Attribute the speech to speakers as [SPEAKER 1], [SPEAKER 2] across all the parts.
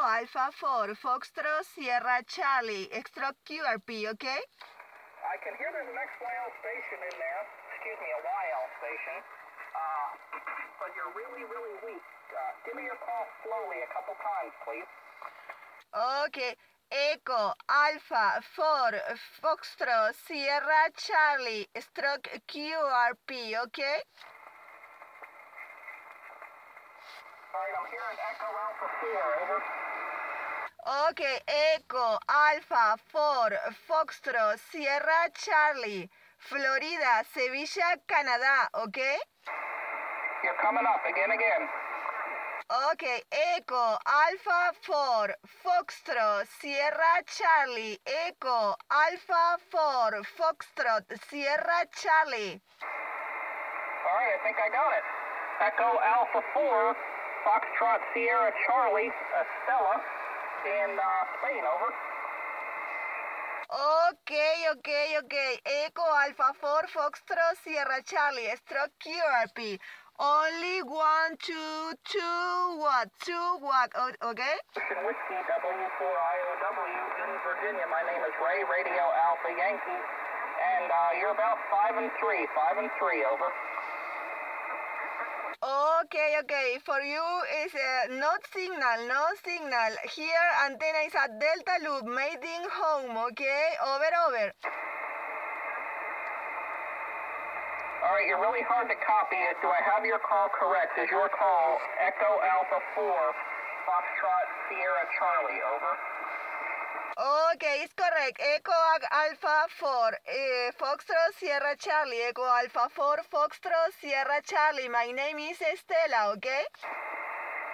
[SPEAKER 1] Alpha 4 Foxtrot Sierra Charlie Extra QRP, okay?
[SPEAKER 2] I can hear there's an XYL station in there. Excuse me, a YL station. Uh, but you're really, really weak. Uh, give me your call slowly a couple times, please.
[SPEAKER 1] Okay. Echo Alpha 4 Foxtrot Sierra Charlie Stroke QRP, okay?
[SPEAKER 2] Alright, I'm hearing Echo Alpha 4, over.
[SPEAKER 1] Okay, Echo Alpha 4 Foxtrot Sierra Charlie Florida, Sevilla, Canadá, okay?
[SPEAKER 2] You're coming up again, again.
[SPEAKER 1] Okay, Echo Alpha 4 Foxtrot Sierra Charlie Echo Alpha 4 Foxtrot Sierra Charlie.
[SPEAKER 2] Alright, I think I got it. Echo Alpha 4, Foxtrot Sierra Charlie, Estella, in uh, Spain, over.
[SPEAKER 1] Okay, okay, okay. Echo Alpha 4 Foxtrot Sierra Charlie Stroke QRP. Only one, two, two what? Two what? Okay?
[SPEAKER 2] Ocean Whiskey W4IOW in Virginia. My name is Ray, Radio Alpha Yankee, and uh, you're about five and three, five and three, over.
[SPEAKER 1] Okay, okay. For you is uh, not signal, no signal. Here antenna is a delta loop made in home, okay? Over, over.
[SPEAKER 2] All right, you're really hard to copy it. Do I have your call correct? Is your call Echo Alpha 4, Foxtrot Sierra Charlie, over?
[SPEAKER 1] Okay, it's correct. Echo Alpha 4, eh, Foxtrot Sierra Charlie, Echo Alpha 4, Foxtrot Sierra Charlie. My name is Estela, okay?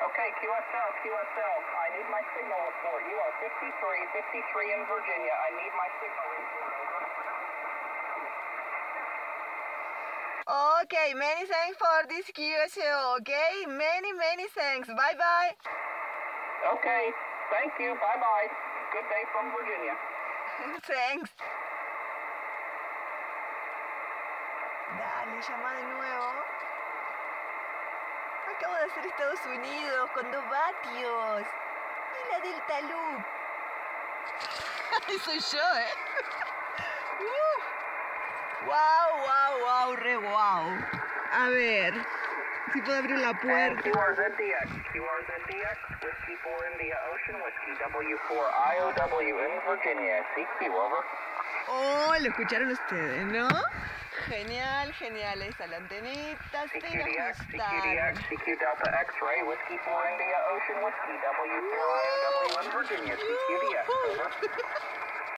[SPEAKER 2] Okay, QSL, QSL. I need my signal report. You are 53, 53 in Virginia. I need my signal report, over.
[SPEAKER 1] Okay, many thanks for this QSO, okay? Many, many thanks. Bye bye.
[SPEAKER 2] Okay, thank you. Bye bye. Good day from Virginia.
[SPEAKER 1] thanks. Dale, llama de nuevo. Acabo de hacer Estados Unidos con dos vatios. Y la Delta Loop. Soy yo, ¿eh? Uh. Wow, wow, wow, re wow. A ver, si puedo abrir la puerta.
[SPEAKER 2] QRZDX, QRZDX, Whiskey 4 India Ocean, Whiskey W4IOW in Virginia. CQ, over.
[SPEAKER 1] Oh, lo escucharon ustedes, ¿no? Genial, genial. Ahí está la antenita sin
[SPEAKER 2] CQDX. CQDX, CQ Delta X-Ray, Whiskey 4 India Ocean, Whiskey W4IOW in Virginia. CQDX, over.